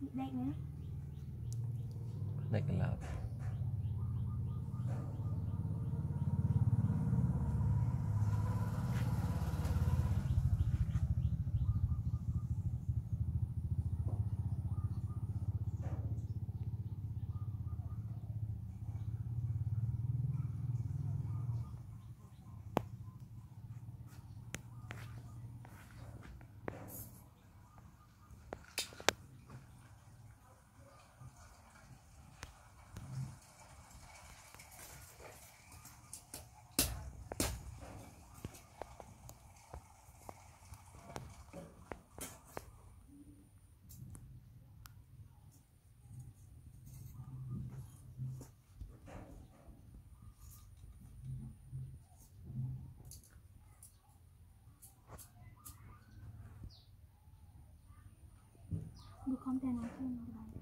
đek nữa. ដាច់ ดูคอมแต่น้องเพื่อนมาบ้าน